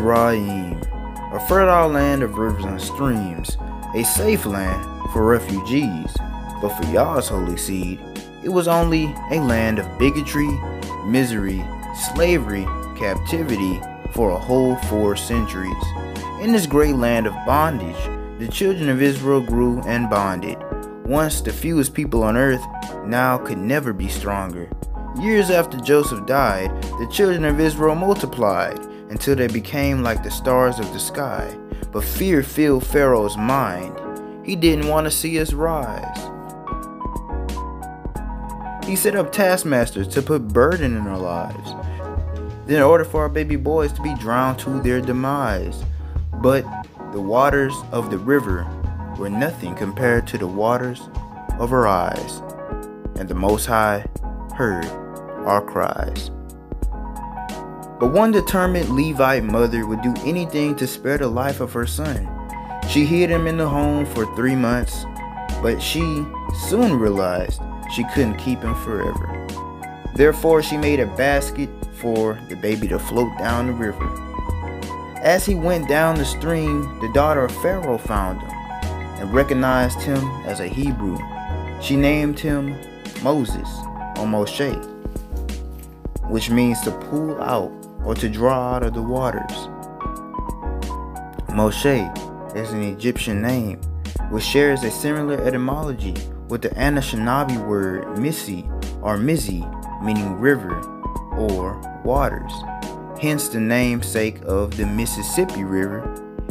Mizraim, a fertile land of rivers and streams, a safe land for refugees. But for Yah's holy seed, it was only a land of bigotry, misery, slavery, captivity for a whole four centuries. In this great land of bondage, the children of Israel grew and bonded. Once the fewest people on earth, now could never be stronger. Years after Joseph died, the children of Israel multiplied until they became like the stars of the sky. But fear filled Pharaoh's mind. He didn't want to see us rise. He set up taskmasters to put burden in our lives. Then in order for our baby boys to be drowned to their demise. But the waters of the river were nothing compared to the waters of our eyes. And the Most High heard our cries. But one determined Levite mother would do anything to spare the life of her son. She hid him in the home for three months, but she soon realized she couldn't keep him forever. Therefore, she made a basket for the baby to float down the river. As he went down the stream, the daughter of Pharaoh found him and recognized him as a Hebrew. She named him Moses or Moshe, which means to pull out or to draw out of the waters. Moshe is an Egyptian name which shares a similar etymology with the Anishinaabe word Missy or Mizi, meaning river or waters. Hence the namesake of the Mississippi River.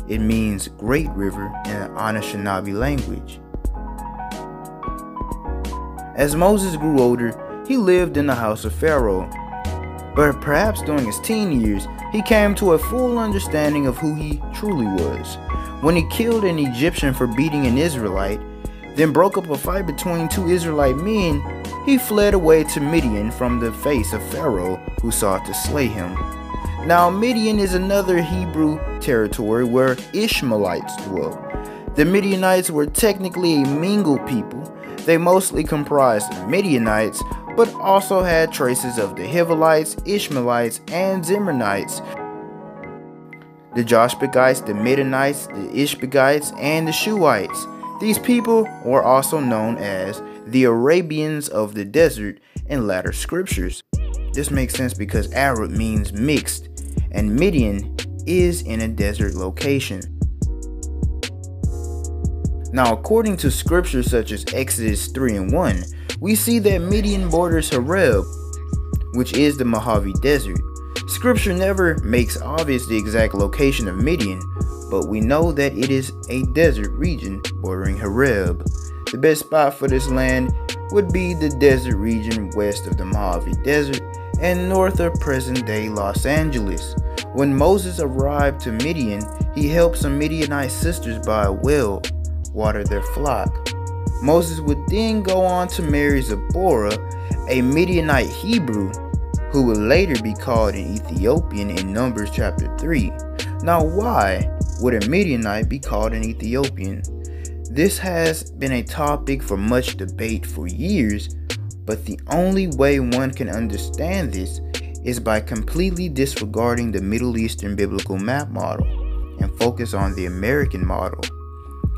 It means great river in the Anishinaabe language. As Moses grew older, he lived in the house of Pharaoh but perhaps during his teen years, he came to a full understanding of who he truly was. When he killed an Egyptian for beating an Israelite, then broke up a fight between two Israelite men, he fled away to Midian from the face of Pharaoh, who sought to slay him. Now, Midian is another Hebrew territory where Ishmaelites dwelt. The Midianites were technically a mingled people. They mostly comprised Midianites, but also had traces of the Hivelites, Ishmaelites, and Zimrinites, the Joshbagites, the Midianites, the Ishbagites, and the Shuites. These people were also known as the Arabians of the desert in latter scriptures. This makes sense because Arab means mixed, and Midian is in a desert location. Now, according to scriptures such as Exodus 3 and 1, we see that Midian borders Horeb, which is the Mojave Desert. Scripture never makes obvious the exact location of Midian, but we know that it is a desert region bordering Horeb. The best spot for this land would be the desert region west of the Mojave Desert and north of present day Los Angeles. When Moses arrived to Midian, he helped some Midianite sisters by a well water their flock. Moses would then go on to marry Zipporah, a Midianite Hebrew, who would later be called an Ethiopian in Numbers chapter 3. Now, why would a Midianite be called an Ethiopian? This has been a topic for much debate for years, but the only way one can understand this is by completely disregarding the Middle Eastern biblical map model and focus on the American model.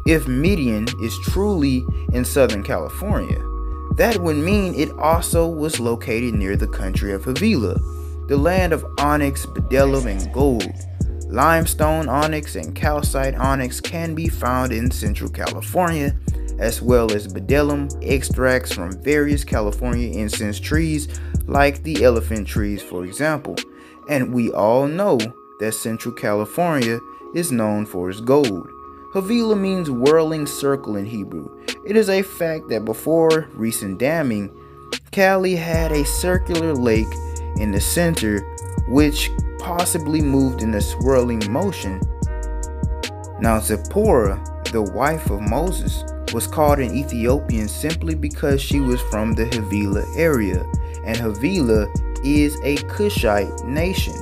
If Midian is truly in Southern California, that would mean it also was located near the country of Havilah, the land of onyx, bdellium, and gold. Limestone onyx and calcite onyx can be found in Central California, as well as bdellium extracts from various California incense trees, like the elephant trees, for example. And we all know that Central California is known for its gold. Havilah means whirling circle in Hebrew. It is a fact that before recent damming, Cali had a circular lake in the center which possibly moved in a swirling motion. Now, Zipporah, the wife of Moses, was called an Ethiopian simply because she was from the Havilah area, and Havilah is a Cushite nation.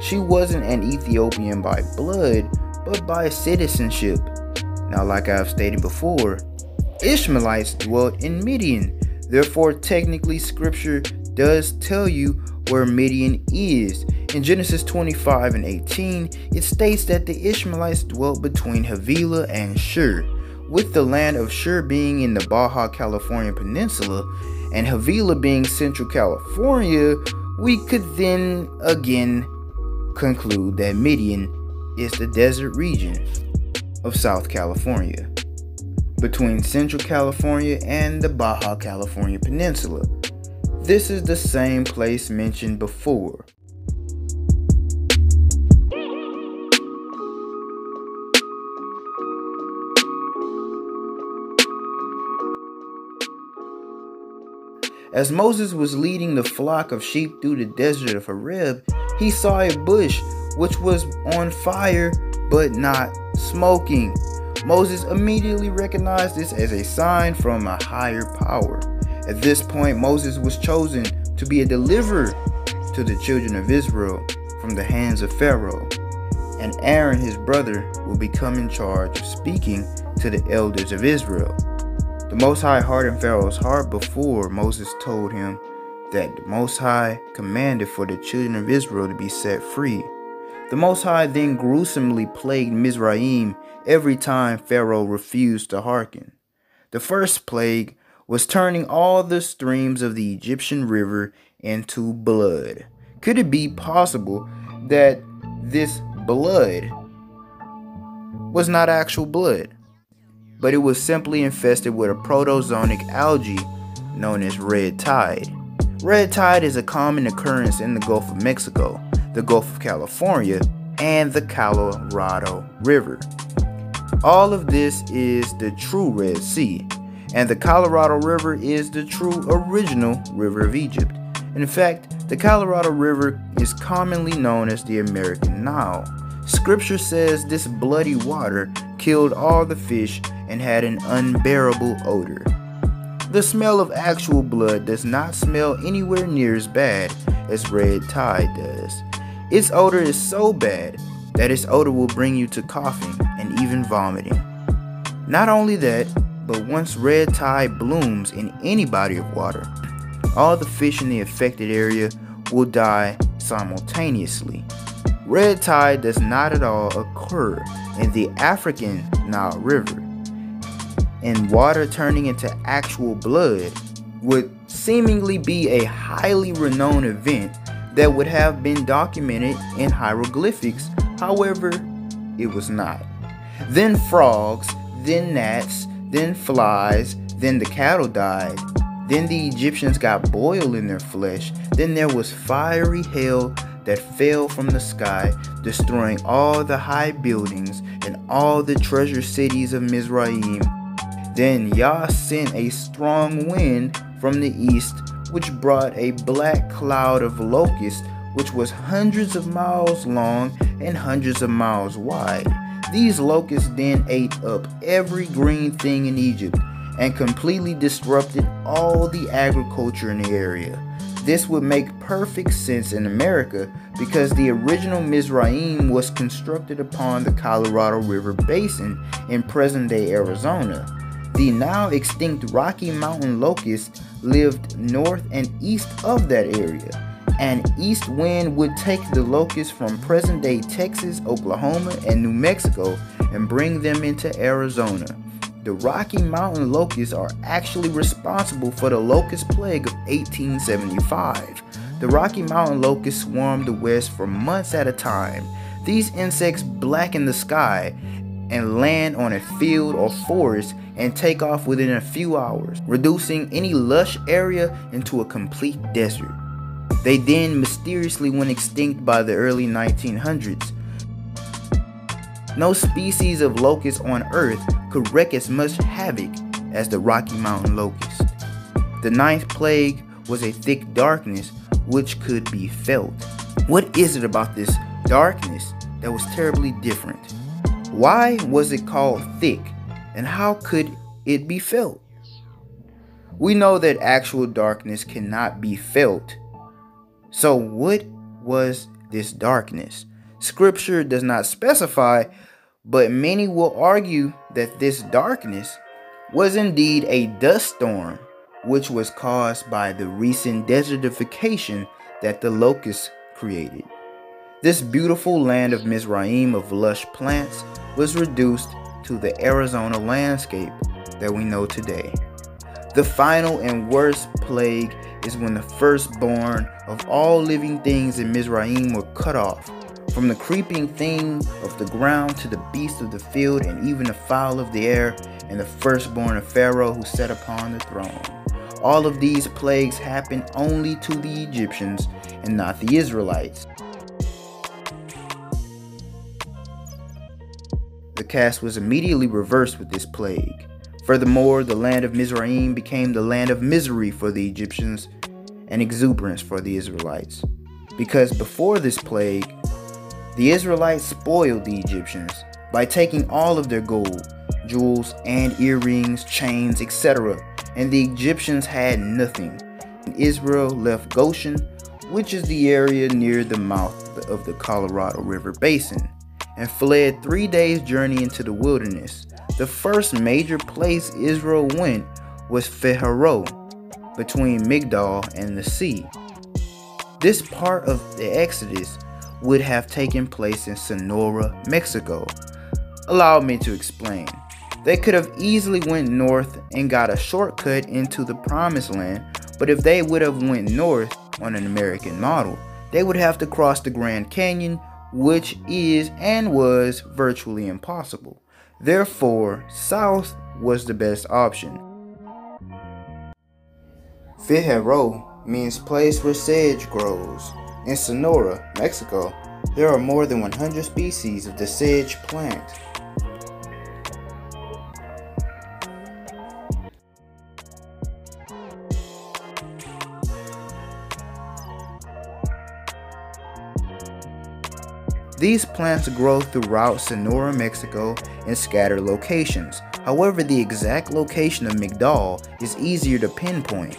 She wasn't an Ethiopian by blood, but by citizenship. Now, like I've stated before, Ishmaelites dwelt in Midian. Therefore, technically, scripture does tell you where Midian is. In Genesis 25 and 18, it states that the Ishmaelites dwelt between Havilah and Shur, with the land of Shur being in the Baja California Peninsula and Havilah being Central California, we could then again conclude that Midian is the desert region of South California, between Central California and the Baja California Peninsula. This is the same place mentioned before. As Moses was leading the flock of sheep through the desert of Horeb, he saw a bush which was on fire but not smoking. Moses immediately recognized this as a sign from a higher power. At this point, Moses was chosen to be a deliverer to the children of Israel from the hands of Pharaoh. And Aaron, his brother, will become in charge of speaking to the elders of Israel. The Most High hardened Pharaoh's heart before Moses told him that the Most High commanded for the children of Israel to be set free. The Most High then gruesomely plagued Mizraim every time Pharaoh refused to hearken. The first plague was turning all the streams of the Egyptian river into blood. Could it be possible that this blood was not actual blood? but it was simply infested with a protozoic algae known as red tide. Red tide is a common occurrence in the Gulf of Mexico, the Gulf of California, and the Colorado River. All of this is the true Red Sea, and the Colorado River is the true original river of Egypt. In fact, the Colorado River is commonly known as the American Nile. Scripture says this bloody water killed all the fish and had an unbearable odor. The smell of actual blood does not smell anywhere near as bad as red tide does. Its odor is so bad that its odor will bring you to coughing and even vomiting. Not only that, but once red tide blooms in any body of water, all the fish in the affected area will die simultaneously. Red tide does not at all occur in the African Nile River and water turning into actual blood would seemingly be a highly renowned event that would have been documented in hieroglyphics. However, it was not. Then frogs, then gnats, then flies, then the cattle died. Then the Egyptians got boiled in their flesh. Then there was fiery hail that fell from the sky, destroying all the high buildings and all the treasure cities of Mizraim then Yah sent a strong wind from the east, which brought a black cloud of locusts, which was hundreds of miles long and hundreds of miles wide. These locusts then ate up every green thing in Egypt and completely disrupted all the agriculture in the area. This would make perfect sense in America because the original Mizraim was constructed upon the Colorado River Basin in present day Arizona. The now extinct Rocky Mountain locust lived north and east of that area. An east wind would take the locusts from present day Texas, Oklahoma, and New Mexico and bring them into Arizona. The Rocky Mountain locusts are actually responsible for the locust plague of 1875. The Rocky Mountain locusts swarmed the west for months at a time. These insects blacken the sky and land on a field or forest and take off within a few hours, reducing any lush area into a complete desert. They then mysteriously went extinct by the early 1900s. No species of locust on Earth could wreak as much havoc as the Rocky Mountain locust. The ninth plague was a thick darkness which could be felt. What is it about this darkness that was terribly different? Why was it called thick and how could it be felt? We know that actual darkness cannot be felt. So, what was this darkness? Scripture does not specify, but many will argue that this darkness was indeed a dust storm, which was caused by the recent desertification that the locusts created. This beautiful land of Mizraim of lush plants was reduced to the Arizona landscape that we know today. The final and worst plague is when the firstborn of all living things in Mizraim were cut off, from the creeping thing of the ground to the beast of the field and even the fowl of the air and the firstborn of Pharaoh who sat upon the throne. All of these plagues happened only to the Egyptians and not the Israelites. The cast was immediately reversed with this plague. Furthermore, the land of Mizraim became the land of misery for the Egyptians and exuberance for the Israelites. Because before this plague, the Israelites spoiled the Egyptians by taking all of their gold, jewels, and earrings, chains, etc., and the Egyptians had nothing. Israel left Goshen, which is the area near the mouth of the Colorado River Basin, and fled three days' journey into the wilderness the first major place Israel went was Pharaoh, between Migdol and the sea. This part of the Exodus would have taken place in Sonora, Mexico. Allow me to explain. They could have easily went north and got a shortcut into the promised land, but if they would have went north on an American model, they would have to cross the Grand Canyon, which is and was virtually impossible. Therefore, south was the best option. Fijero means place where sage grows. In Sonora, Mexico, there are more than 100 species of the sage plant. These plants grow throughout Sonora, Mexico in scattered locations. However, the exact location of Migdol is easier to pinpoint.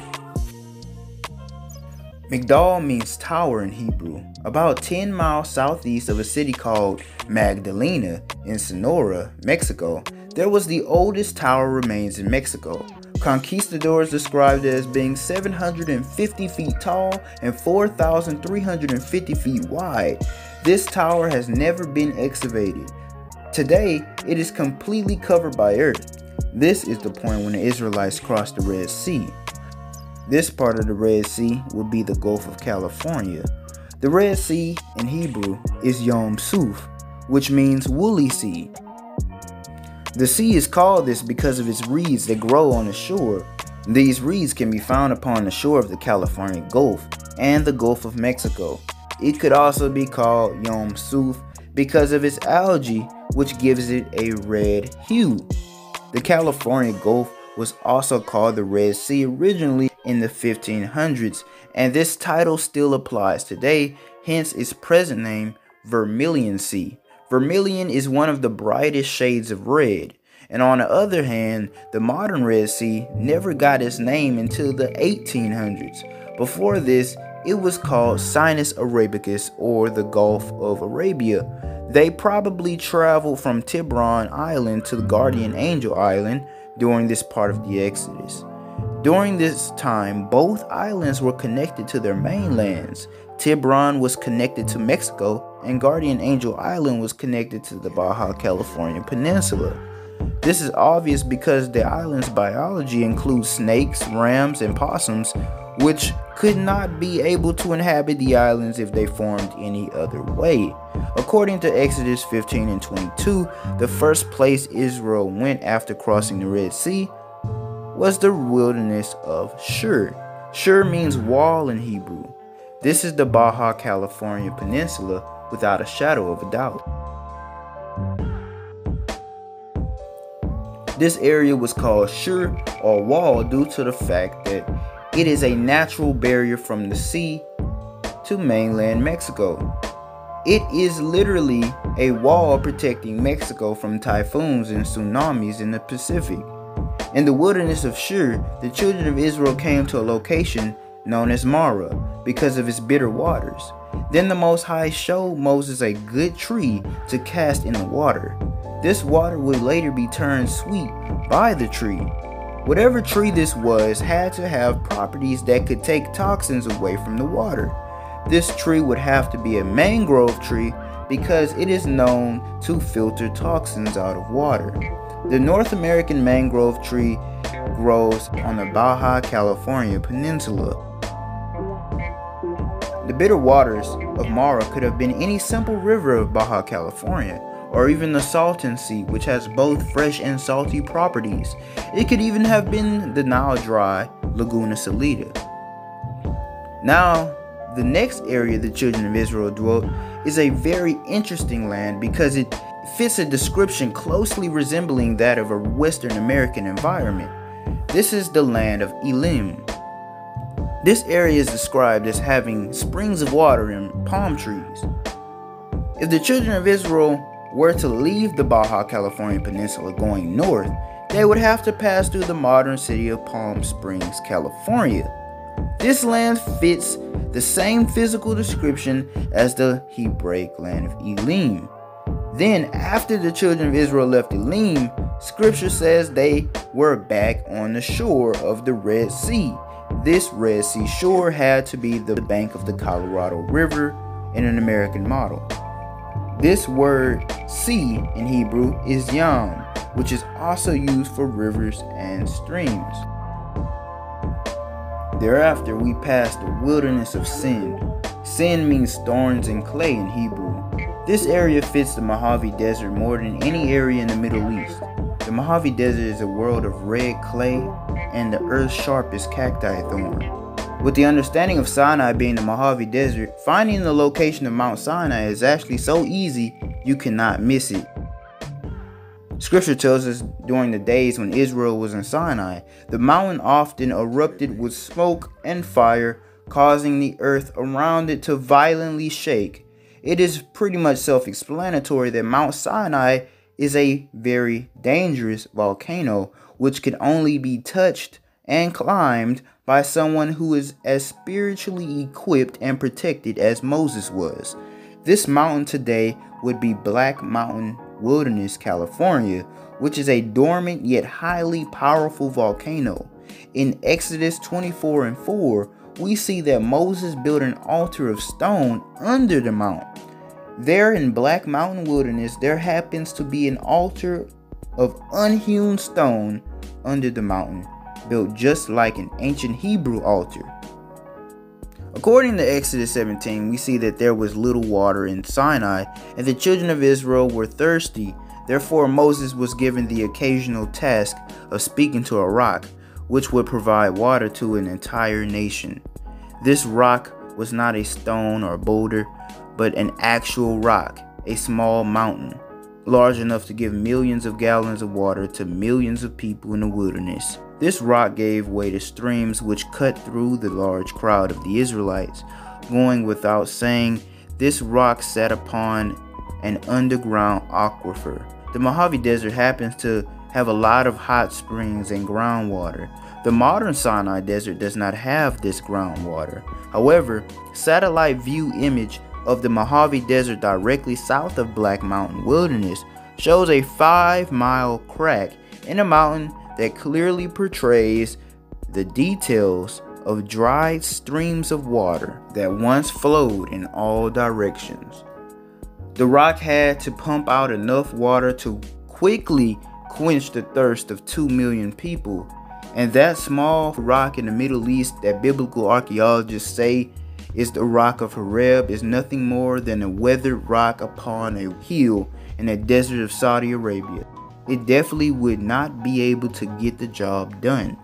Migdol means tower in Hebrew, about 10 miles southeast of a city called Magdalena in Sonora, Mexico. There was the oldest tower remains in Mexico. Conquistadors described it as being 750 feet tall and 4,350 feet wide. This tower has never been excavated. Today, it is completely covered by earth. This is the point when the Israelites crossed the Red Sea. This part of the Red Sea would be the Gulf of California. The Red Sea in Hebrew is Yom Suf, which means woolly sea. The sea is called this because of its reeds that grow on the shore. These reeds can be found upon the shore of the California Gulf and the Gulf of Mexico. It could also be called Yom Suf because of its algae, which gives it a red hue. The California Gulf was also called the Red Sea originally in the 1500s, and this title still applies today, hence its present name, Vermilion Sea. Vermilion is one of the brightest shades of red. And on the other hand, the modern Red Sea never got its name until the 1800s. Before this, it was called Sinus Arabicus or the Gulf of Arabia. They probably traveled from Tiburon Island to the Guardian Angel Island during this part of the Exodus. During this time, both islands were connected to their mainlands. Tiburon was connected to Mexico, and Guardian Angel Island was connected to the Baja California Peninsula. This is obvious because the island's biology includes snakes, rams, and possums, which could not be able to inhabit the islands if they formed any other way. According to Exodus 15 and 22, the first place Israel went after crossing the Red Sea was the wilderness of Shur. Shur means wall in Hebrew. This is the Baja California Peninsula without a shadow of a doubt. This area was called Shur or wall due to the fact that it is a natural barrier from the sea to mainland Mexico. It is literally a wall protecting Mexico from typhoons and tsunamis in the Pacific. In the wilderness of Shur, the children of Israel came to a location known as Marah because of its bitter waters. Then the Most High showed Moses a good tree to cast in the water. This water would later be turned sweet by the tree, Whatever tree this was had to have properties that could take toxins away from the water. This tree would have to be a mangrove tree because it is known to filter toxins out of water. The North American mangrove tree grows on the Baja California peninsula. The bitter waters of Marah could have been any simple river of Baja California, or even the Salton Sea, which has both fresh and salty properties. It could even have been the now dry Laguna Salada. Now, the next area the children of Israel dwelt is a very interesting land because it fits a description closely resembling that of a Western American environment. This is the land of Elim. This area is described as having springs of water and palm trees. If the children of Israel were to leave the Baja California Peninsula going north, they would have to pass through the modern city of Palm Springs, California. This land fits the same physical description as the Hebraic land of Elim. Then, after the children of Israel left Elim, scripture says they were back on the shore of the Red Sea. This Red Sea shore had to be the bank of the Colorado River in an American model. This word sea in Hebrew is yam, which is also used for rivers and streams. Thereafter, we passed the wilderness of Sin. Sin means thorns and clay in Hebrew. This area fits the Mojave Desert more than any area in the Middle East. The Mojave Desert is a world of red clay and the earth's sharpest cacti thorn. With the understanding of Sinai being the Mojave Desert, finding the location of Mount Sinai is actually so easy you cannot miss it. Scripture tells us during the days when Israel was in Sinai, the mountain often erupted with smoke and fire, causing the earth around it to violently shake. It is pretty much self explanatory that Mount Sinai is a very dangerous volcano which can only be touched and climbed by someone who is as spiritually equipped and protected as Moses was. This mountain today would be Black Mountain Wilderness, California, which is a dormant yet highly powerful volcano. In Exodus 24 and 4, we see that Moses built an altar of stone under the mount. There in Black Mountain Wilderness, there happens to be an altar of unhewn stone under the mountain, built just like an ancient Hebrew altar. According to Exodus 17, we see that there was little water in Sinai, and the children of Israel were thirsty. Therefore, Moses was given the occasional task of speaking to a rock, which would provide water to an entire nation. This rock was not a stone or boulder, but an actual rock, a small mountain, large enough to give millions of gallons of water to millions of people in the wilderness. This rock gave way to streams which cut through the large crowd of the Israelites. Going without saying, this rock sat upon an underground aquifer. The Mojave Desert happens to have a lot of hot springs and groundwater. The modern Sinai Desert does not have this groundwater. However, satellite view image of the Mojave Desert directly south of Black Mountain Wilderness shows a 5 mile crack in a mountain that clearly portrays the details of dried streams of water that once flowed in all directions. The rock had to pump out enough water to quickly quench the thirst of 2 million people. And that small rock in the Middle East that biblical archaeologists say is the rock of Horeb is nothing more than a weathered rock upon a hill in the desert of Saudi Arabia it definitely would not be able to get the job done.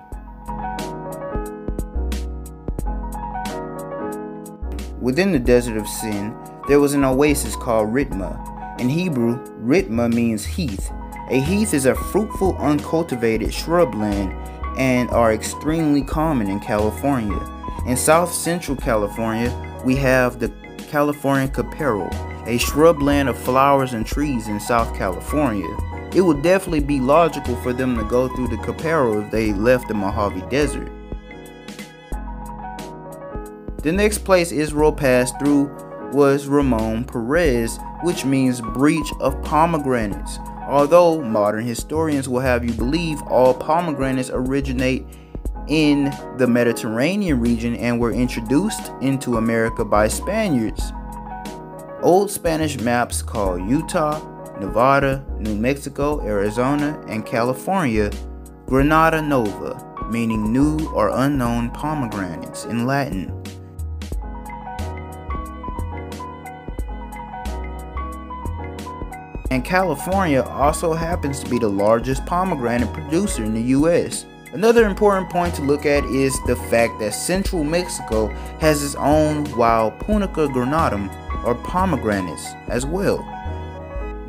Within the desert of Sin, there was an oasis called Ritma. In Hebrew, Ritma means heath. A heath is a fruitful, uncultivated shrubland and are extremely common in California. In south central California, we have the California chaparral, a shrubland of flowers and trees in South California it would definitely be logical for them to go through the chaparral if they left the Mojave Desert. The next place Israel passed through was Rimmon Perez, which means breach of pomegranates. Although modern historians will have you believe all pomegranates originate in the Mediterranean region and were introduced into America by Spaniards. Old Spanish maps call Utah, Nevada, New Mexico, Arizona, and California Granada Nova, meaning new or unknown pomegranates in Latin. And California also happens to be the largest pomegranate producer in the US. Another important point to look at is the fact that central Mexico has its own wild Punica granatum or pomegranates as well.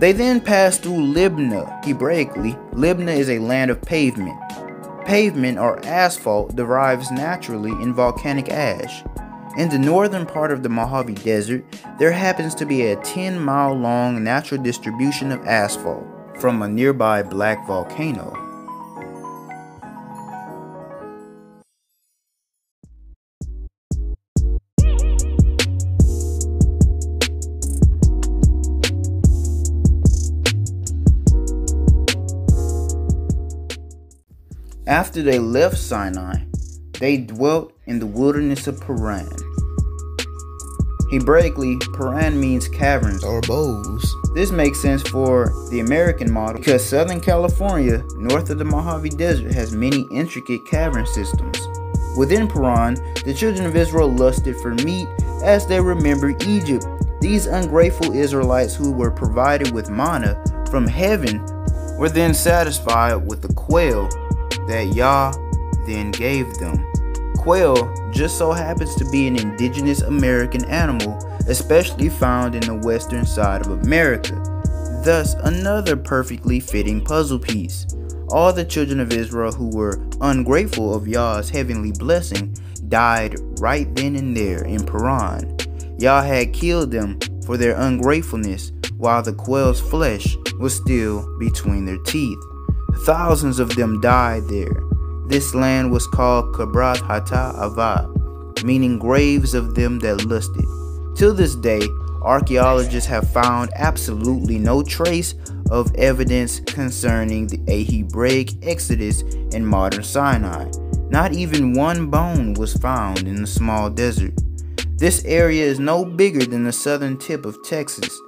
They then pass through Libnah. Hebraically, Libnah is a land of pavement. Pavement or asphalt derives naturally in volcanic ash. In the northern part of the Mojave Desert, there happens to be a 10 mile long natural distribution of asphalt from a nearby black volcano. After they left Sinai, they dwelt in the wilderness of Paran. Hebraically, Paran means caverns or bowls. This makes sense for the American model because Southern California, north of the Mojave Desert, has many intricate cavern systems. Within Paran, the children of Israel lusted for meat as they remembered Egypt. These ungrateful Israelites who were provided with manna from heaven were then satisfied with the quail that Yah then gave them. Quail just so happens to be an indigenous American animal, especially found in the western side of America. Thus, another perfectly fitting puzzle piece. All the children of Israel who were ungrateful of Yah's heavenly blessing died right then and there in Paran. Yah had killed them for their ungratefulness while the quail's flesh was still between their teeth. Thousands of them died there. This land was called Kabrat Hata Ava, meaning graves of them that lusted. Till this day, archaeologists have found absolutely no trace of evidence concerning the, a Hebraic exodus in modern Sinai. Not even one bone was found in the small desert. This area is no bigger than the southern tip of Texas.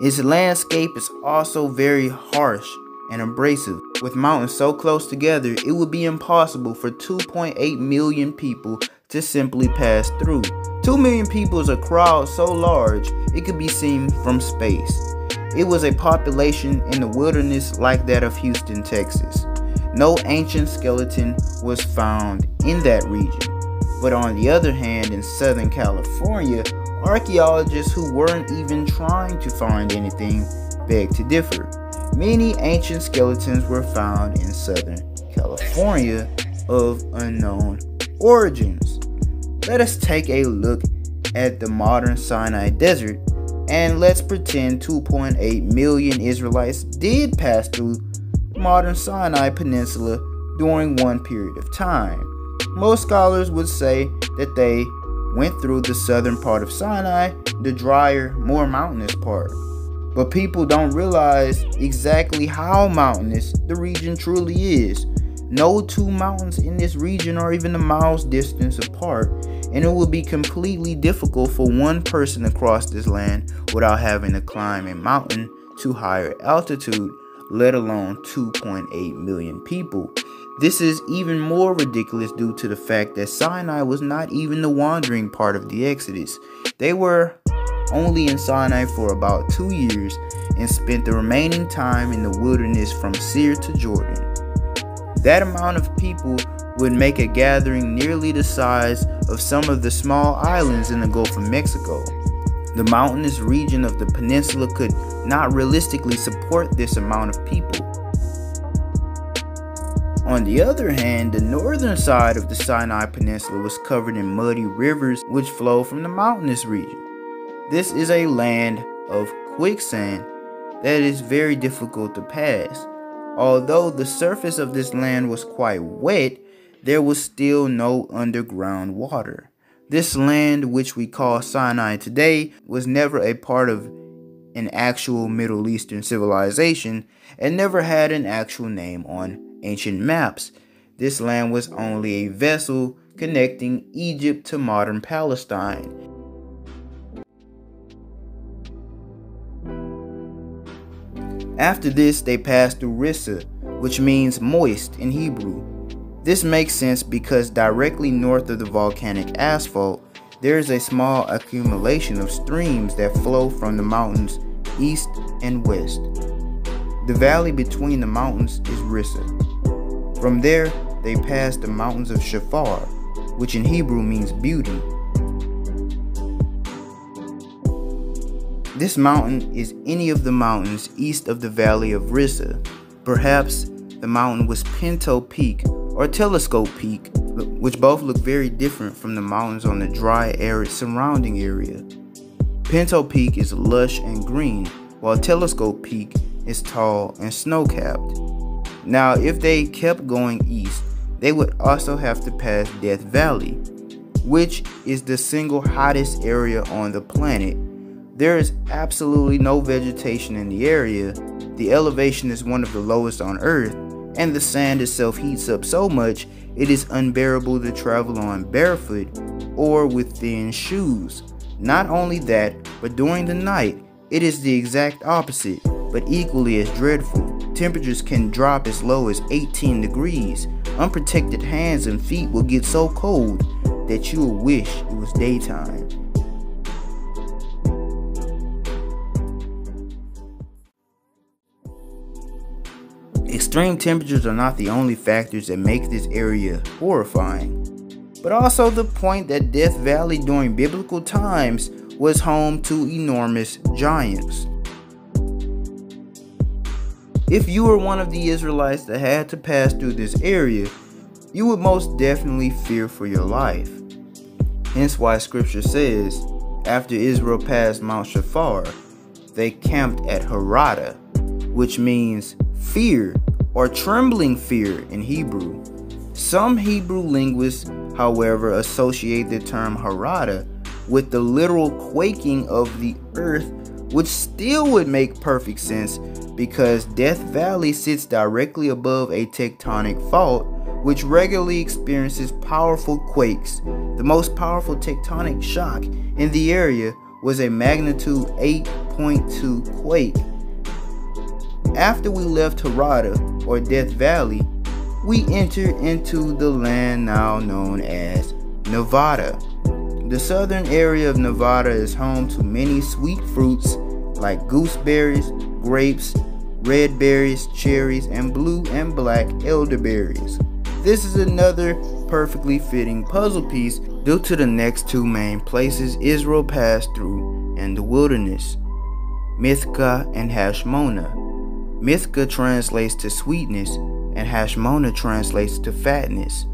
Its landscape is also very harsh and abrasive. With mountains so close together, it would be impossible for 2.8 million people to simply pass through. 2 million people is a crowd so large it could be seen from space. It was a population in the wilderness like that of Houston, Texas. No ancient skeleton was found in that region. But on the other hand, in Southern California, archaeologists who weren't even trying to find anything beg to differ. Many ancient skeletons were found in Southern California of unknown origins. Let us take a look at the modern Sinai Desert and let's pretend 2.8 million Israelites did pass through modern Sinai Peninsula during one period of time. Most scholars would say that they went through the southern part of Sinai, the drier, more mountainous part. But people don't realize exactly how mountainous the region truly is. No two mountains in this region are even a mile's distance apart, and it would be completely difficult for one person to cross this land without having to climb a mountain to higher altitude, let alone 2.8 million people. This is even more ridiculous due to the fact that Sinai was not even the wandering part of the Exodus. They were only in Sinai for about two years and spent the remaining time in the wilderness from Seir to Jordan. That amount of people would make a gathering nearly the size of some of the small islands in the Gulf of Mexico. The mountainous region of the peninsula could not realistically support this amount of people. On the other hand, the northern side of the Sinai Peninsula was covered in muddy rivers which flow from the mountainous region. This is a land of quicksand that is very difficult to pass. Although the surface of this land was quite wet, there was still no underground water. This land, which we call Sinai today, was never a part of an actual Middle Eastern civilization and never had an actual name on ancient maps. this land was only a vessel connecting Egypt to modern Palestine. After this, they passed through Rissah, which means moist in Hebrew. This makes sense because directly north of the volcanic asphalt, there is a small accumulation of streams that flow from the mountains east and west. The valley between the mountains is Rissah. From there, they passed the mountains of Shafar, which in Hebrew means beauty. This mountain is any of the mountains east of the valley of Rissah. Perhaps the mountain was Pinto Peak or Telescope Peak, which both look very different from the mountains on the dry, arid surrounding area. Pinto Peak is lush and green, while Telescope Peak is tall and snow capped. Now, if they kept going east, they would also have to pass Death Valley, which is the single hottest area on the planet. There is absolutely no vegetation in the area, the elevation is one of the lowest on Earth, and the sand itself heats up so much it is unbearable to travel on barefoot or with thin shoes. Not only that, but during the night, it is the exact opposite, but equally as dreadful. Temperatures can drop as low as 18 degrees. Unprotected hands and feet will get so cold that you will wish it was daytime. Extreme temperatures are not the only factors that make this area horrifying, but also the point that Death Valley during biblical times was home to enormous giants. If you were one of the Israelites that had to pass through this area, you would most definitely fear for your life. Hence why scripture says, after Israel passed Mount Shafar, they camped at Haradah, which means fear or trembling fear in Hebrew. Some Hebrew linguists, however, associate the term Haradah with the literal quaking of the earth, which still would make perfect sense because Death Valley sits directly above a tectonic fault which regularly experiences powerful quakes. The most powerful tectonic shock in the area was a magnitude 8.2 quake. After we left Haradah, or Death Valley, we entered into the land now known as Nevada. The southern area of Nevada is home to many sweet fruits like gooseberries, grapes, red berries, cherries, and blue and black elderberries. This is another perfectly fitting puzzle piece due to the next two main places Israel passed through in the wilderness Mithcah and Hashmonah. Mithcah translates to sweetness, and Hashmonah translates to fatness.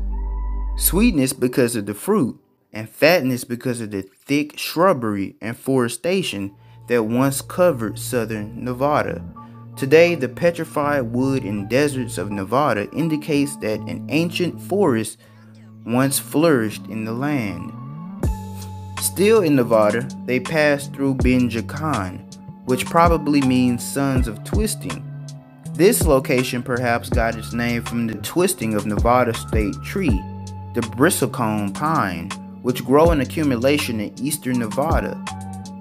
Sweetness because of the fruit, and fatness because of the thick shrubbery and forestation that once covered southern Nevada. Today, the petrified wood in deserts of Nevada indicates that an ancient forest once flourished in the land. Still in Nevada, they passed through Ben Jaakan, which probably means sons of twisting. This location perhaps got its name from the twisting of Nevada state tree, the bristlecone pine, which grow in accumulation in eastern Nevada.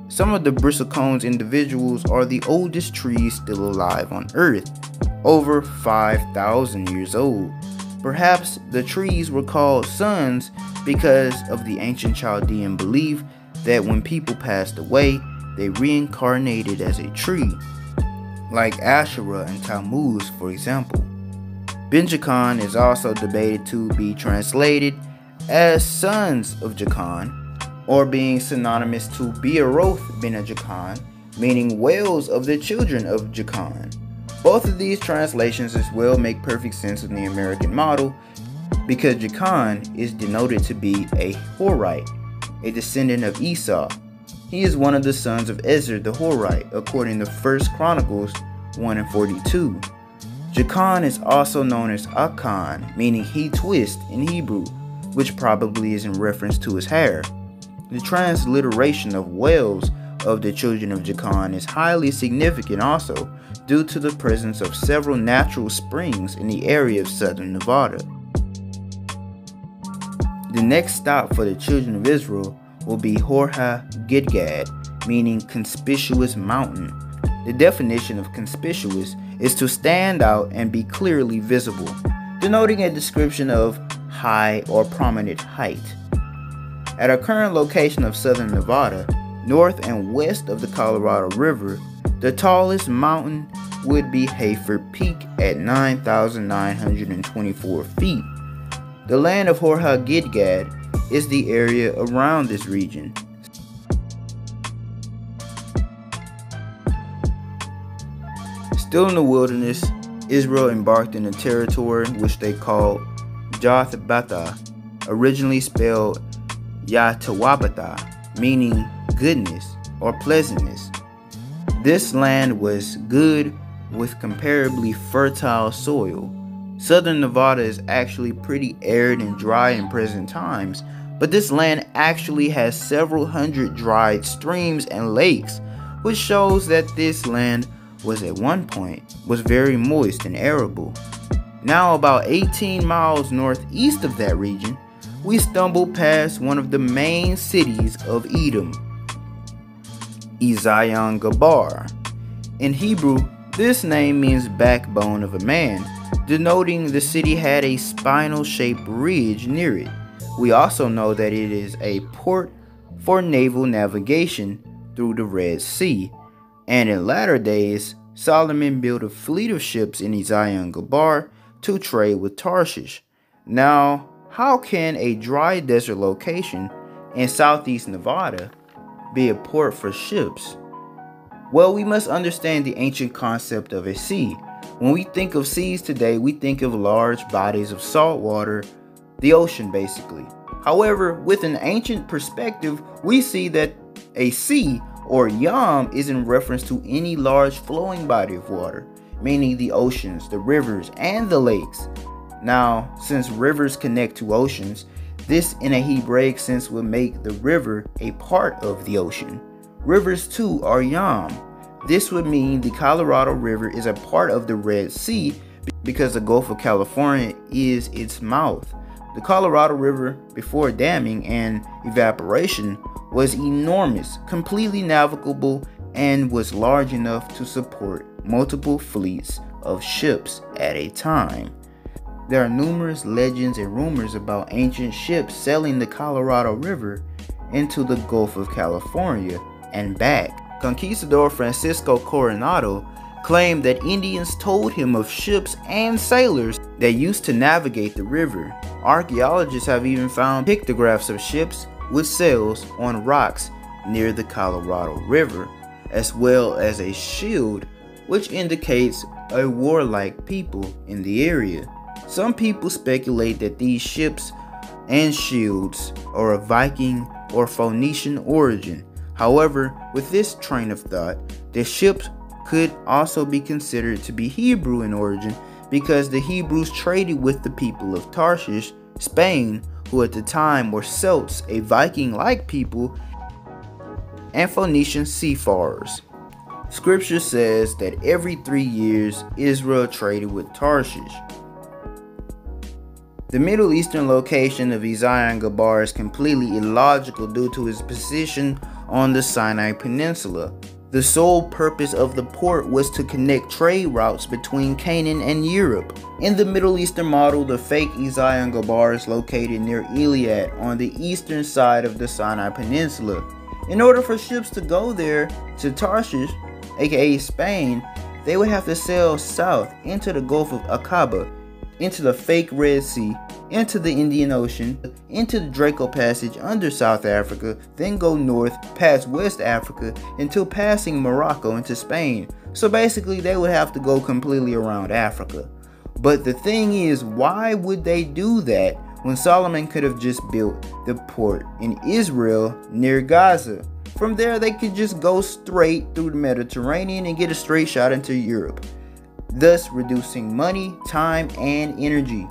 Some of the bristlecones individuals are the oldest trees still alive on Earth, over 5,000 years old. Perhaps the trees were called sons because of the ancient Chaldean belief that when people passed away, they reincarnated as a tree, like Asherah and Tammuz, for example. Ben Jaakan is also debated to be translated as sons of Jaakan or being synonymous to Beeroth ben Jaakan, meaning whales of the children of Jaakan. Both of these translations as well make perfect sense in the American model because Jaakan is denoted to be a Horite, a descendant of Esau. He is one of the sons of Ezer the Horite, according to 1 Chronicles 1 and 42. Jaakan is also known as Akan, meaning he twist in Hebrew, which probably is in reference to his hair. The transliteration of Wales of the children of Jaakan is highly significant also due to the presence of several natural springs in the area of southern Nevada. The next stop for the children of Israel will be Horha Gidgad, meaning conspicuous mountain. The definition of conspicuous is to stand out and be clearly visible, denoting a description of high or prominent height. At our current location of southern Nevada, north and west of the Colorado River, the tallest mountain would be Hayford Peak at 9,924 feet. The land of Horha Gidgad is the area around this region. Still in the wilderness, Israel embarked in a territory which they called Jothbatha, originally spelled Yatawabata, meaning goodness or pleasantness. This land was good with comparably fertile soil. Southern Nevada is actually pretty arid and dry in present times, but this land actually has several hundred dried streams and lakes, which shows that this land was at one point was very moist and arable. Now about 18 miles northeast of that region, we stumble past one of the main cities of Edom, Ezion Gabar. In Hebrew, this name means backbone of a man, denoting the city had a spinal shaped ridge near it. We also know that it is a port for naval navigation through the Red Sea, and in latter days, Solomon built a fleet of ships in Ezion Gabar to trade with Tarshish. Now, how can a dry desert location in southeast Nevada be a port for ships? Well, we must understand the ancient concept of a sea. When we think of seas today, we think of large bodies of salt water, the ocean basically. However, with an ancient perspective, we see that a sea or yam is in reference to any large flowing body of water, meaning the oceans, the rivers, and the lakes. Now, since rivers connect to oceans, this in a Hebraic sense would make the river a part of the ocean. Rivers too are Yam. This would mean the Colorado River is a part of the Red Sea because the Gulf of California is its mouth. The Colorado River, before damming and evaporation, was enormous, completely navigable, and was large enough to support multiple fleets of ships at a time. There are numerous legends and rumors about ancient ships sailing the Colorado River into the Gulf of California and back. Conquistador Francisco Coronado claimed that Indians told him of ships and sailors that used to navigate the river. Archaeologists have even found pictographs of ships with sails on rocks near the Colorado River, as well as a shield which indicates a warlike people in the area. Some people speculate that these ships and shields are of Viking or Phoenician origin. However, with this train of thought, the ships could also be considered to be Hebrew in origin because the Hebrews traded with the people of Tarshish, Spain, who at the time were Celts, a Viking like people, and Phoenician seafarers. Scripture says that every three years Israel traded with Tarshish. The Middle Eastern location of Ezion Gabar is completely illogical due to its position on the Sinai Peninsula. The sole purpose of the port was to connect trade routes between Canaan and Europe. In the Middle Eastern model, the fake Ezion Gabar is located near Eilat on the eastern side of the Sinai Peninsula. In order for ships to go there to Tarshish, aka Spain, they would have to sail south into the Gulf of Aqaba into the fake Red Sea, into the Indian Ocean, into the Draco Passage under South Africa, then go north past West Africa until passing Morocco into Spain. So basically, they would have to go completely around Africa. But the thing is, why would they do that when Solomon could have just built the port in Israel near Gaza? From there, they could just go straight through the Mediterranean and get a straight shot into Europe thus reducing money, time, and energy.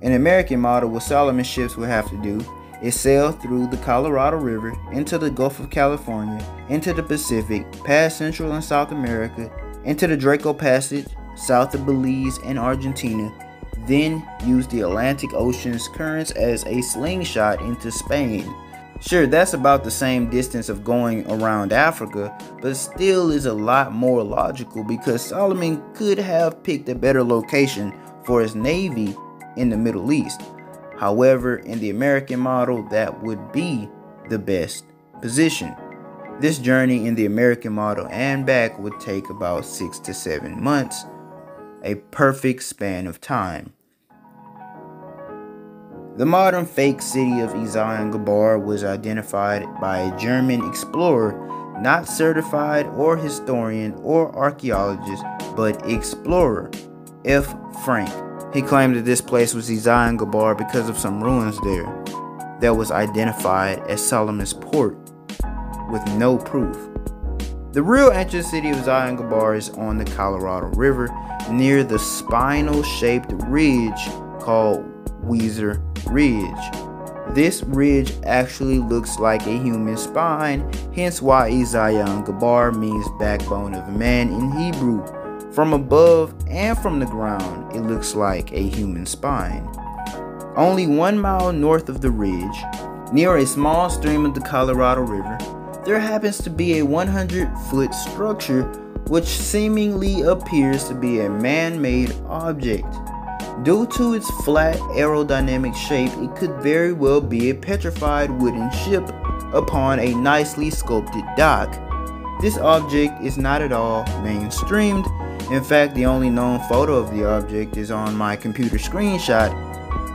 An American model, what Solomon ships would have to do is sail through the Colorado River into the Gulf of California, into the Pacific, past Central and South America, into the Draco Passage, south of Belize and Argentina, then use the Atlantic Ocean's currents as a slingshot into Spain. Sure, that's about the same distance of going around Africa, but still is a lot more logical because Solomon could have picked a better location for his navy in the Middle East. However, in the American model, that would be the best position. This journey in the American model and back would take about six to seven months, a perfect span of time. The modern fake city of Eziongabar was identified by a German explorer, not certified or historian or archaeologist, but explorer, F. Frank. He claimed that this place was Eziongabar because of some ruins there that was identified as Solomon's Port with no proof. The real ancient city of Eziongabar is on the Colorado River near the spinal shaped ridge called Weiser Ridge. This ridge actually looks like a human spine, hence why Eziongabar means backbone of man in Hebrew. From above and from the ground, it looks like a human spine. Only one mile north of the ridge, near a small stream of the Colorado River, there happens to be a 100 foot structure which seemingly appears to be a man made object. Due to its flat aerodynamic shape, it could very well be a petrified wooden ship upon a nicely sculpted dock. This object is not at all mainstreamed in fact, the only known photo of the object is on my computer screenshot.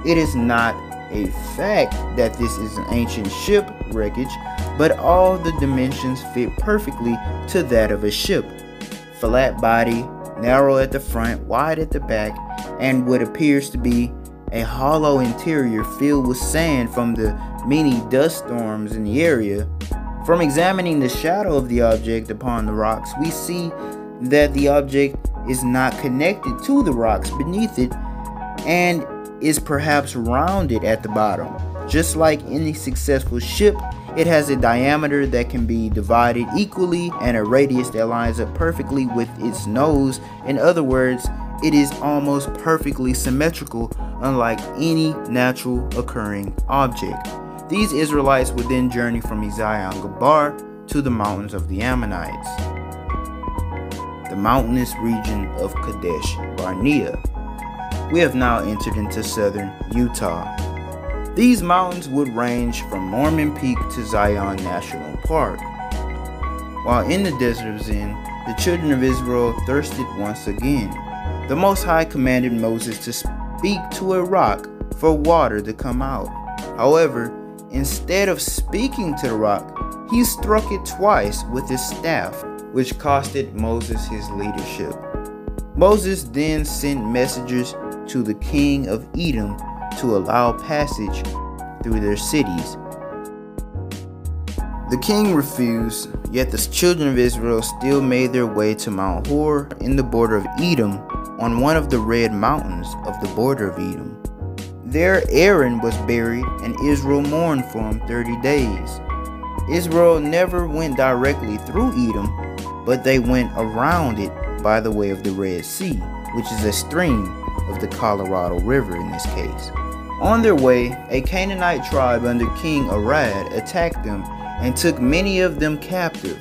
It is not a fact that this is an ancient ship wreckage, but all the dimensions fit perfectly to that of a ship. Flat body, narrow at the front, wide at the back, and what appears to be a hollow interior filled with sand from the many dust storms in the area. From examining the shadow of the object upon the rocks, we see that the object is not connected to the rocks beneath it and is perhaps rounded at the bottom. Just like any successful ship, it has a diameter that can be divided equally and a radius that lines up perfectly with its nose. In other words, it is almost perfectly symmetrical, unlike any natural occurring object. These Israelites would then journey from Eziongabar to the mountains of the Ammonites the mountainous region of Kadesh Barnea. We have now entered into southern Utah. These mountains would range from Mormon Peak to Zion National Park. While in the desert of Zin, the children of Israel thirsted once again. The Most High commanded Moses to speak to a rock for water to come out. However, instead of speaking to the rock, he struck it twice with his staff which costed Moses his leadership. Moses then sent messengers to the king of Edom to allow passage through their cities. The king refused, yet the children of Israel still made their way to Mount Hor in the border of Edom on one of the red mountains of the border of Edom. There Aaron was buried and Israel mourned for him 30 days. Israel never went directly through Edom, but they went around it by the way of the Red Sea, which is a stream of the Colorado River in this case. On their way, a Canaanite tribe under King Arad attacked them and took many of them captive.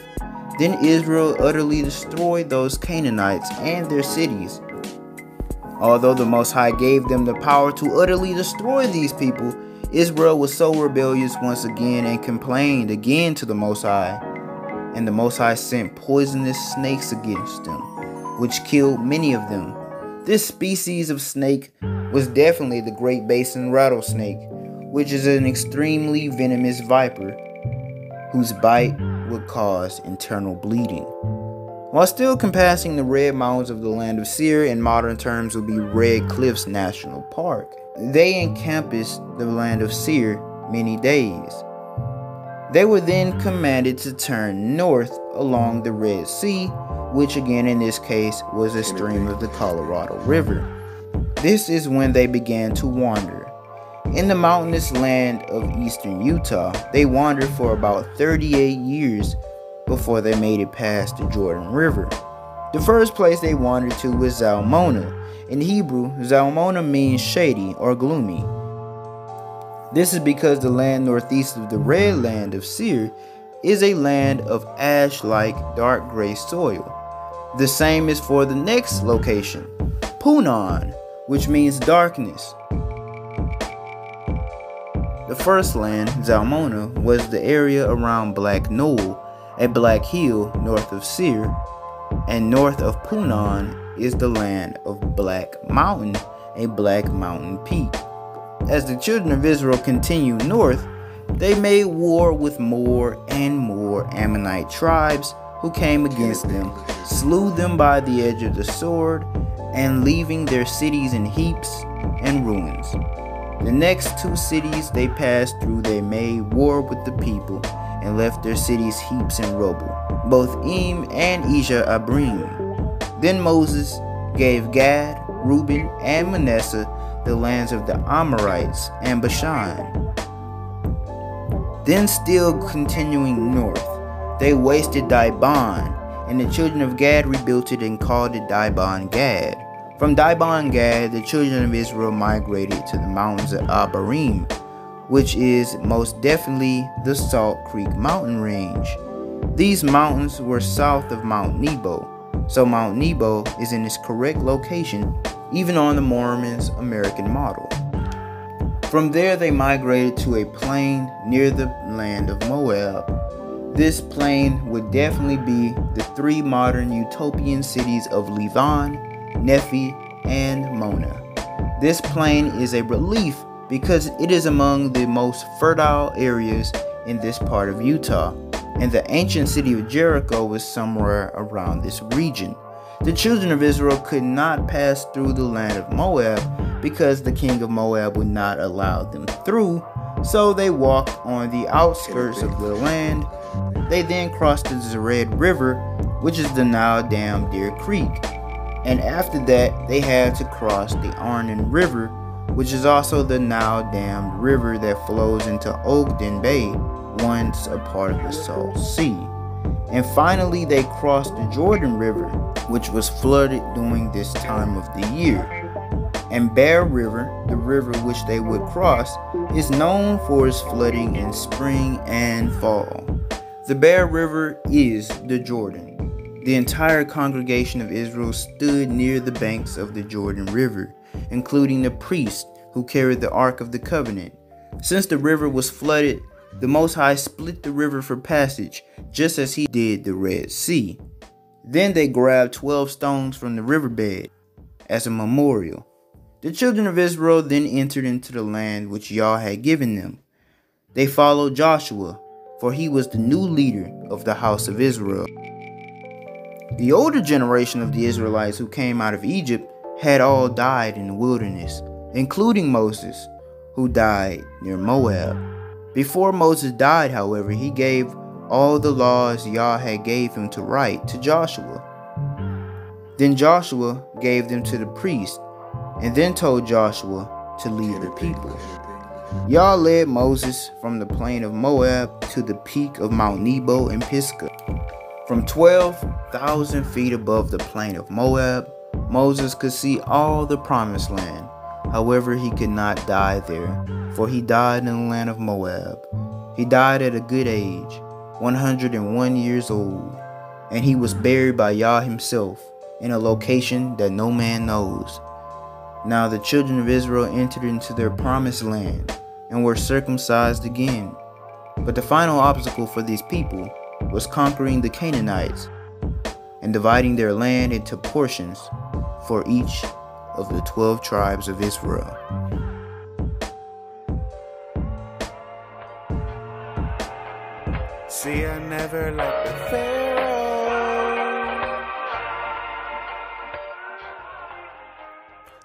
Then Israel utterly destroyed those Canaanites and their cities. Although the Most High gave them the power to utterly destroy these people, Israel was so rebellious once again and complained again to the Most High and the Most High sent poisonous snakes against them, which killed many of them. This species of snake was definitely the Great Basin rattlesnake, which is an extremely venomous viper whose bite would cause internal bleeding. While still compassing the red mountains of the land of Seir, in modern terms would be Red Cliffs National Park, they encompassed the land of Seir many days. They were then commanded to turn north along the Red Sea, which again in this case was a stream of the Colorado River. This is when they began to wander. In the mountainous land of eastern Utah, they wandered for about 38 years before they made it past the Jordan River. The first place they wandered to was Zalmona, In Hebrew, Zalmona means shady or gloomy. This is because the land northeast of the red land of Seir is a land of ash like dark gray soil. The same is for the next location, Punon, which means darkness. The first land, Zalmona, was the area around Black Knoll, a black hill north of Seir, and north of Punon is the land of Black Mountain, a black mountain peak. As the children of Israel continued north, they made war with more and more Ammonite tribes who came against them, slew them by the edge of the sword, and leaving their cities in heaps and ruins. The next two cities they passed through, they made war with the people and left their cities heaps and rubble, both Em and Ijah Abrim. Then Moses gave Gad, Reuben, and Manasseh the lands of the Amorites and Bashan. Then, still continuing north, they wasted Dibon, and the children of Gad rebuilt it and called it Dibon Gad. From Dibon Gad, the children of Israel migrated to the mountains of Abarim, which is most definitely the Salt Creek mountain range. These mountains were south of Mount Nebo, so Mount Nebo is in its correct location, even on the Mormon's American model. From there, they migrated to a plain near the land of Moab. This plain would definitely be the three modern utopian cities of Levan, Nephi, and Mona. This plain is a relief because it is among the most fertile areas in this part of Utah, and the ancient city of Jericho was somewhere around this region. The children of Israel could not pass through the land of Moab because the king of Moab would not allow them through, so they walked on the outskirts of the land. They then crossed the Zered River, which is the now dammed Deer Creek and after that they had to cross the Arnon River, which is also the now dammed river that flows into Ogden Bay, once a part of the Salt Sea. And finally, they crossed the Jordan River, which was flooded during this time of the year. And Bear River, the river which they would cross, is known for its flooding in spring and fall. The Bear River is the Jordan. The entire congregation of Israel stood near the banks of the Jordan River, including the priest who carried the Ark of the Covenant. Since the river was flooded, the Most High split the river for passage, just as he did the Red Sea. Then they grabbed 12 stones from the riverbed as a memorial. The children of Israel then entered into the land which Yah had given them. They followed Joshua, for he was the new leader of the house of Israel. The older generation of the Israelites who came out of Egypt had all died in the wilderness, including Moses, who died near Moab. Before Moses died, however, he gave all the laws Yah had gave him to write to Joshua. Then Joshua gave them to the priest, and then told Joshua to lead the people. Yah led Moses from the plain of Moab to the peak of Mount Nebo in Pisgah. From 12,000 feet above the plain of Moab, Moses could see all the promised land. However, he could not die there, for he died in the land of Moab. He died at a good age, 101 years old, and he was buried by Yah himself in a location that no man knows. Now the children of Israel entered into their promised land and were circumcised again. But the final obstacle for these people was conquering the Canaanites and dividing their land into portions for each of the 12 tribes of Israel. See, I never liked the Pharaoh.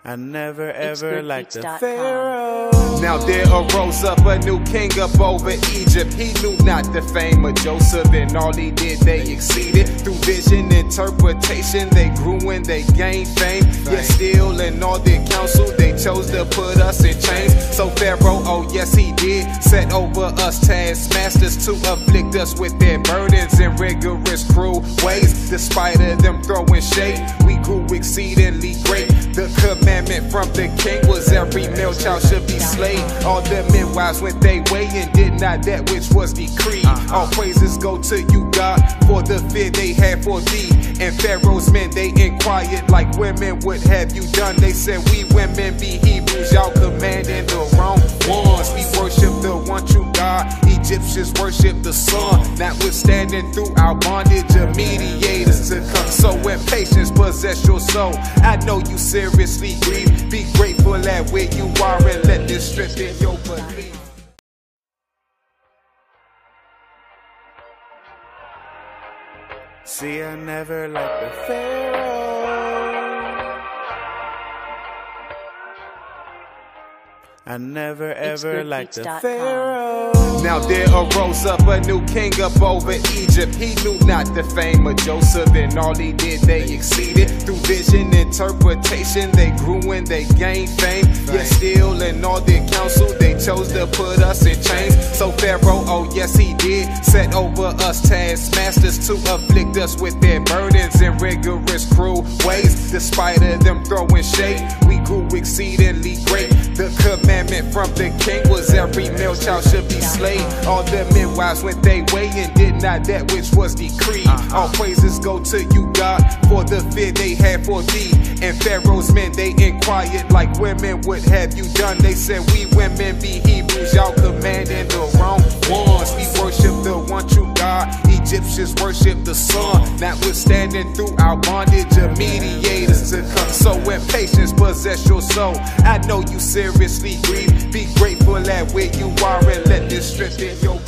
I never ever liked the Pharaoh. Now there arose up a new king up over Egypt. He knew not the fame of Joseph, and all he did they exceeded. Through vision, interpretation, they grew and they gained fame. Yet still, in all their counsel, they chose to put us in chains. So Pharaoh, oh yes, he did, set over us taskmasters to afflict us with their burdens and rigorous, cruel ways. Despite of them throwing shade, we grew exceedingly great. The commandment from the king was every male child should be slain. All the midwives went they way and did not that which was decreed. Uh-huh. All praises go to you, God, for the fear they had for thee. And Pharaoh's men, they inquired like women, what have you done? They said, We women be Hebrews, y'all commanding the wrong ones. We worship the one true God. Egyptians worship the sun. Notwithstanding through our bondage of mediators to come. So when patience possess your soul, I know you seriously grieve. Be grateful at where you are and let this strengthen your belief. See, I never liked the Pharaoh. I never ever liked the Pharaoh. Now there arose up a new king up over Egypt. He knew not the fame of Joseph, and all he did they exceeded. Through vision, interpretation, they grew and they gained fame. Yet still, in all their counsel, they chose to put us in chains. So Pharaoh, oh yes, he did, set over us taskmasters to afflict us with their burdens and rigorous, cruel ways. Despite of them throwing shade, we grew exceedingly great. The commandment from the king was every male child should be slain. All the midwives went they way and did not that which was decreed. All praises go to you, God, for the fear they had for thee. And Pharaoh's men, they inquired like women, what have you done? They said, We women be Hebrews, y'all commanding the wrong ones. We worship the one true God. Egyptians worship the sun. Notwithstanding through our bondage of mediators to come. So when patience possess your soul, I know you seriously grieve. Be grateful at where you are and let this strengthen your.